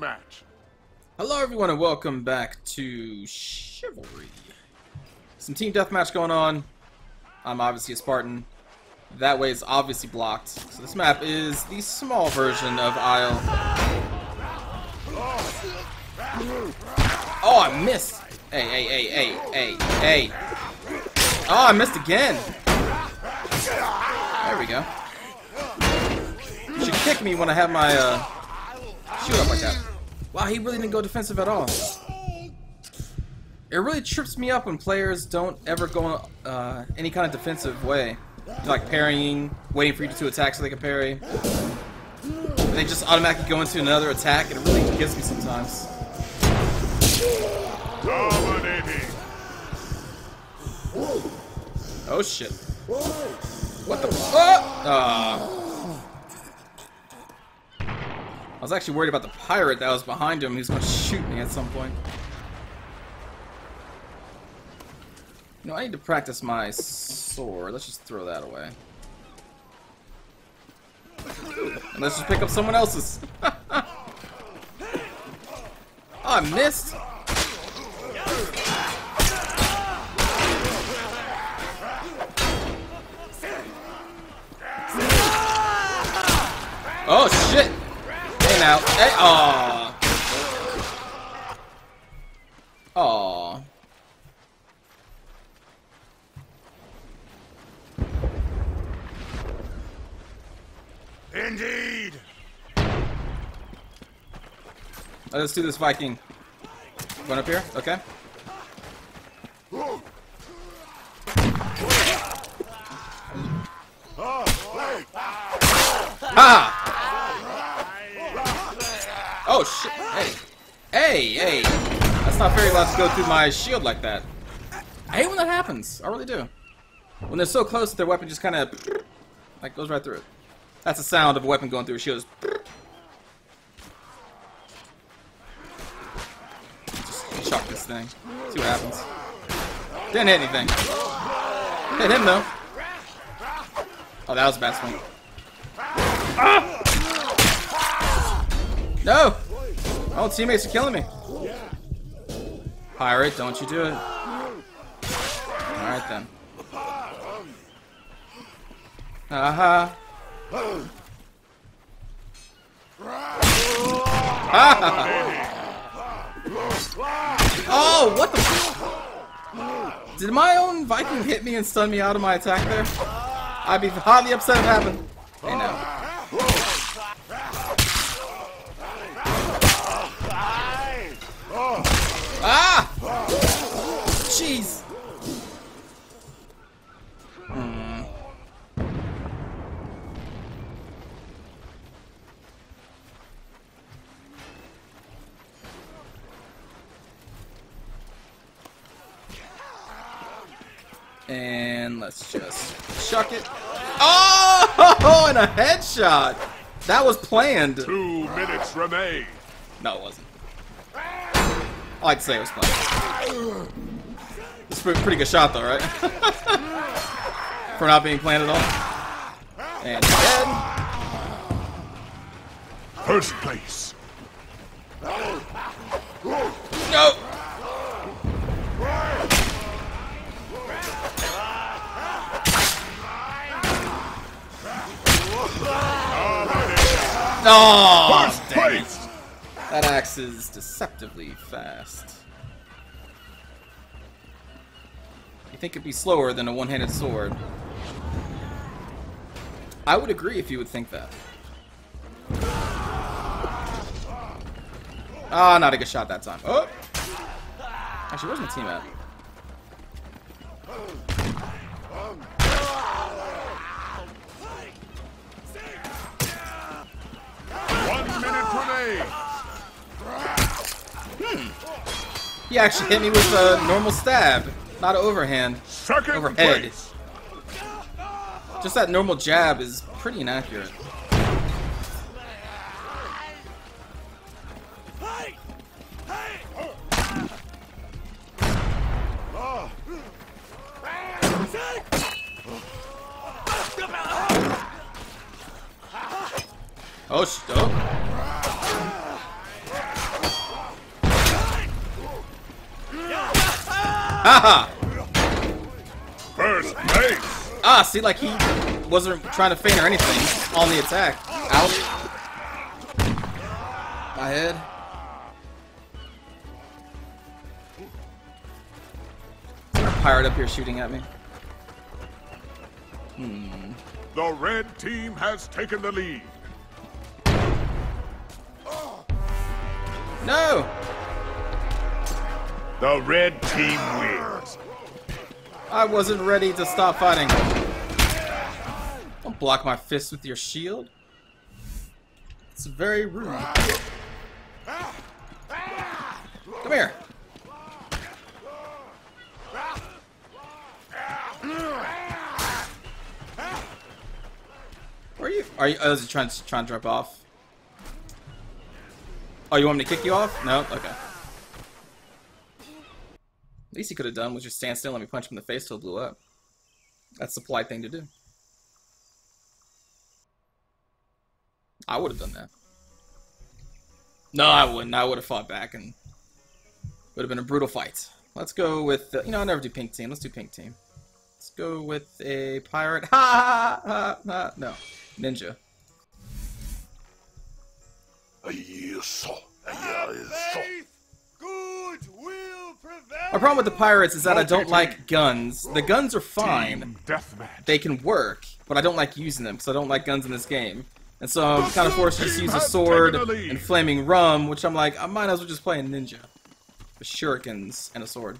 match. Hello everyone and welcome back to Chivalry. Some team deathmatch going on. I'm obviously a Spartan. That way is obviously blocked. So this map is the small version of Isle. Oh, I missed! Hey, hey, hey, hey, hey, hey. Oh, I missed again! There we go. You should kick me when I have my, uh, shoot up like that. Wow, he really didn't go defensive at all. It really trips me up when players don't ever go uh, any kind of defensive way. Like parrying, waiting for you to attack so they can parry. And They just automatically go into another attack, and it really gets me sometimes. Dominating. Oh shit. What the oh! Uh, I was actually worried about the pirate that was behind him. He's going to shoot me at some point. You know, I need to practice my sword. Let's just throw that away. And let's just pick up someone else's. oh, I missed. Oh shit! Hey now, hey, aw, aw. Indeed. Let's do this Viking. Going up here? Okay. Ah! Oh shit! Hey, hey, hey! That's not very allowed to go through my shield like that. I hate when that happens. I really do. When they're so close, that their weapon just kind of like goes right through it. That's the sound of a weapon going through a shield. Just chuck this thing. See what happens. Didn't hit anything. Hit him though. Oh, that was a bad swing. Ah! No! Oh, teammates are killing me. Pirate, don't you do it. Alright then. Aha. Uh oh, what the? Did my own Viking hit me and stun me out of my attack there? I'd be highly upset if it happened. Hey now. Ah! Jeez. Hmm. And let's just chuck it. Oh! And a headshot! That was planned. Two minutes remain. No, it wasn't. I'd say it was planned. It's a pretty good shot, though, right? For not being planned at all. And dead. First place. No! Oh, First place. That axe is deceptively fast. Think it'd be slower than a one-handed sword? I would agree if you would think that. Ah, not a good shot that time. Oh! Actually, where's my team at? One minute remains. He actually hit me with a normal stab, not an overhand. Second Overhead. place. Just that normal jab is pretty inaccurate. Oh, oh. Haha! First. Ah, see, like he wasn't trying to feint or anything on the attack. Out. My head. Pirate up here shooting at me? The red team has taken the lead. No! The red team wins. I wasn't ready to stop fighting. Don't block my fist with your shield. It's very rude. Come here. Where are you? Are you? Oh, is trying to trying to drop off? Oh, you want me to kick you off? No. Okay. Least he could have done was just stand still and let me punch him in the face till it blew up. That's the polite thing to do. I would have done that. No, I wouldn't. I would have fought back and would have been a brutal fight. Let's go with, uh, you know, I never do pink team. Let's do pink team. Let's go with a pirate. Ha ha ha ha. No, ninja. Yes. Prevail. My problem with the pirates is that I don't like guns. The guns are fine. They can work, but I don't like using them because I don't like guns in this game. And so I'm kind of forced to just use a sword and flaming rum, which I'm like, I might as well just play a ninja. With shurikens and a sword.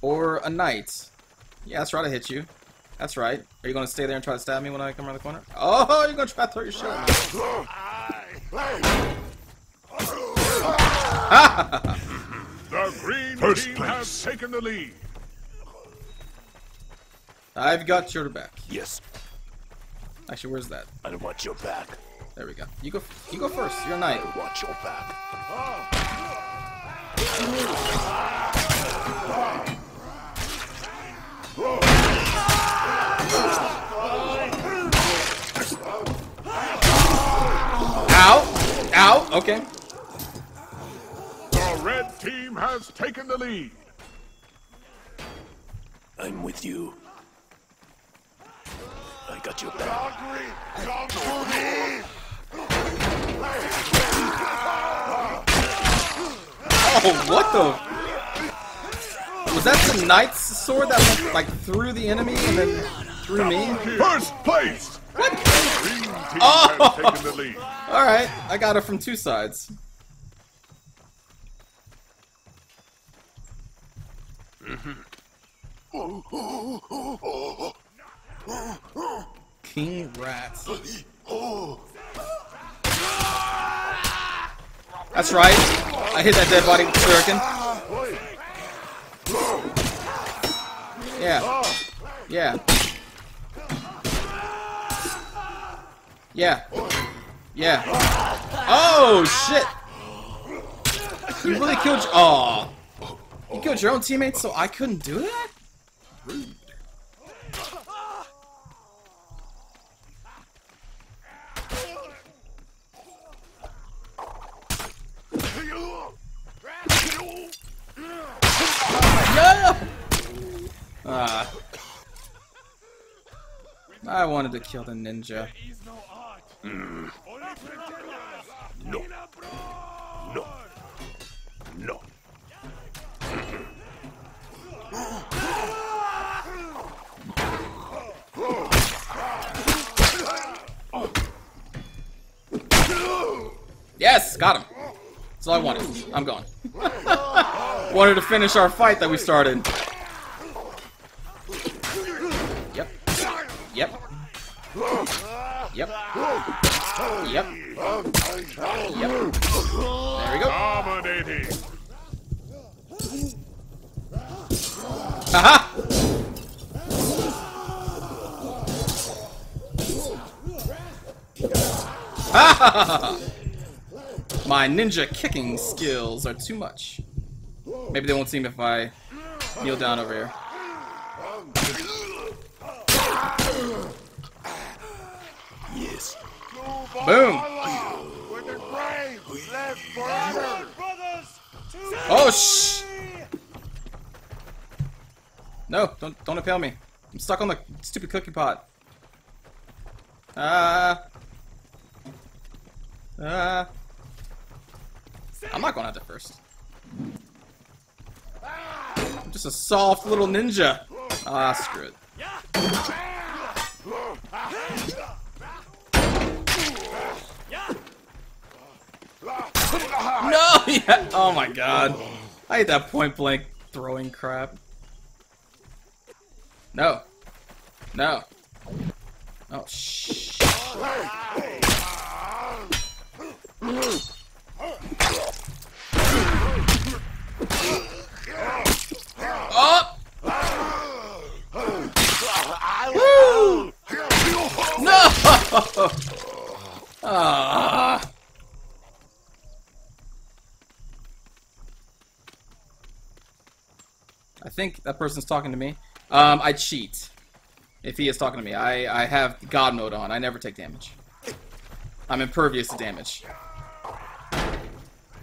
Or a knight. Yeah, that's right, I hit you. That's right. Are you going to stay there and try to stab me when I come around the corner? Oh, you're going to try to throw your me. The green First team place. has taken the lead. I've got your back. Yes, Actually, where's that? I want your back. There we go. You go. You go first. You're a knight. I want your back. Ow! Ow! Okay. The red team has taken the lead. I'm with you. I got your back. Oh, what the? Was that the knight's sword that went like through the enemy and then through me? First place. What? Oh. has taken the lead. All right, I got it from two sides. King Rats. That's right. I hit that dead body with Shuriken. Yeah. Yeah. Yeah. Yeah. Oh shit! You really killed. Aw. You killed your own teammates, so I couldn't do that. Rude. Ah. I wanted to kill the ninja. No. No. No. Got him. That's all I wanted. I'm gone. wanted to finish our fight that we started. Yep. Yep. Yep. Yep. Yep. There we go. Dominating. Aha! My ninja kicking skills are too much. Maybe they won't see me if I kneel down over here. Yes. Boom! With the grave. Brothers, Oh sh! No, don't don't impale me. I'm stuck on the stupid cookie pot. Ah. Ah. I'm not going out there first. I'm just a soft little ninja. Ah, screw it. No! Yeah. Oh my god. I hate that point blank throwing crap. No. No. Oh, shh. Oh! Woo! No! I think that person's talking to me. Um, I cheat. If he is talking to me, I, I have God mode on. I never take damage. I'm impervious to damage.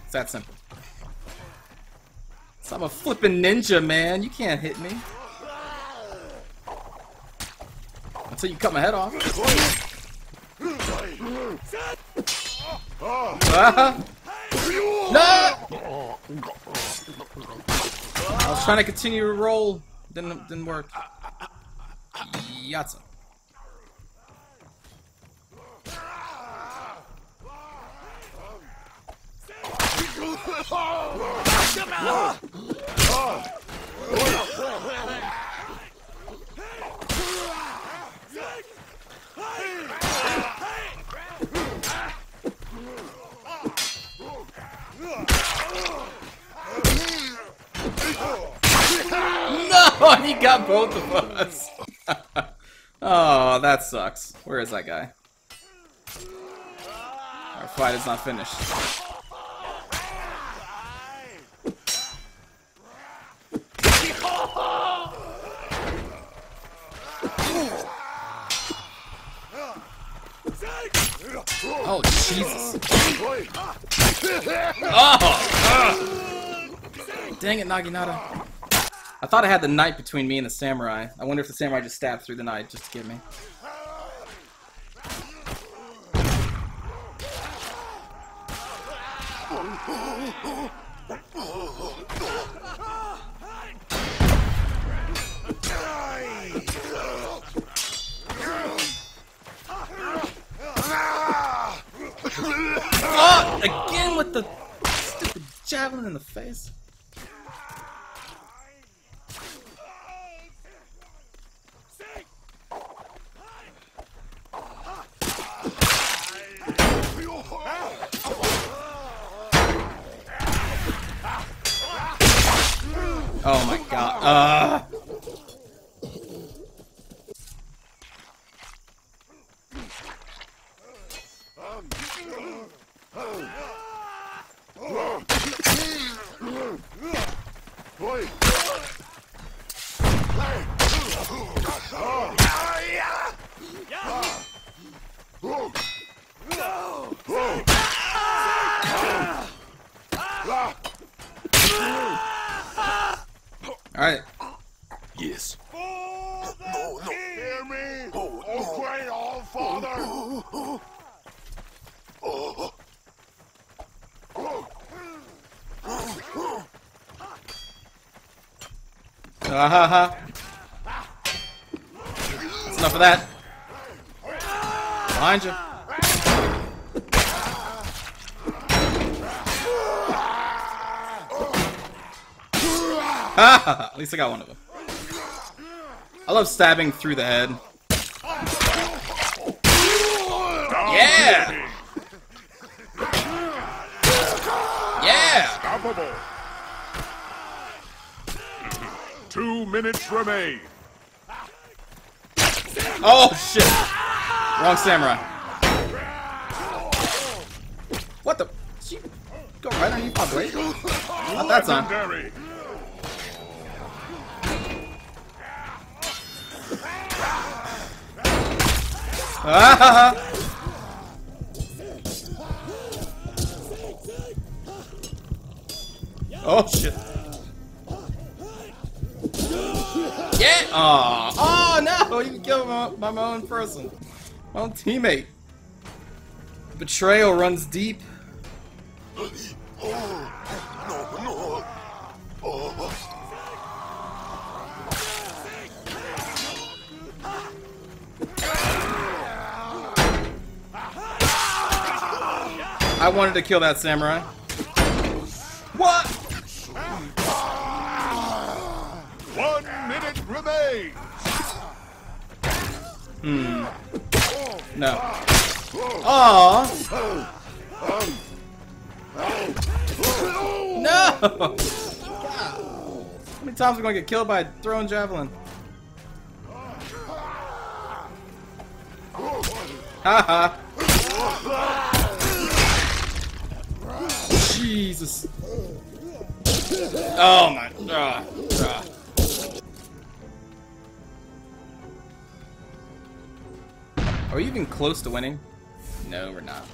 It's that simple. So I'm a flippin' ninja, man. You can't hit me. Until you cut my head off. No! I was trying to continue to roll. Didn't didn't work. Yatsa. No, got both of us. oh, that sucks. Where is that guy? Our fight is not finished. Oh, Jesus. Oh! Dang it, Naginata. I thought I had the knight between me and the samurai. I wonder if the samurai just stabbed through the knight just to get me. Oh! Again with the stupid javelin in the face. Oh my god. Uh. Alright. Yes. No, no. Hear me? Oh, Oh, great all father! no. Oh. Ah ha ha. That's enough of that. Behind you. Ha ha ha. At least I got one of them. I love stabbing through the head. Yeah! Yeah! Two minutes remain. Oh shit! Wrong samurai. What the? Did you go right underneath my blade? Not that time. Oh shit. Yeah! Oh, oh no! You killed my, my own person. My own teammate. Betrayal runs deep. I wanted to kill that samurai. What? One minute remains. Hmm. No. Aww. No! How many times are we gonna get killed by throwing javelin? Haha. Jesus. Oh my. ah, ah. Are we even close to winning? No, we're not.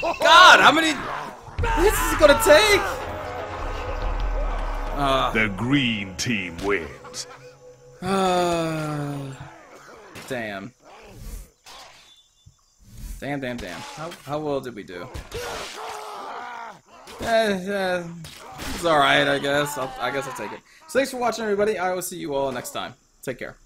God, how many hits is it gonna take? Uh, The green team wins. uh, damn. Damn, damn, damn. How, how well did we do? Eh, eh, it's alright, I guess. I'll, I guess I'll take it. So thanks for watching, everybody. I will see you all next time. Take care.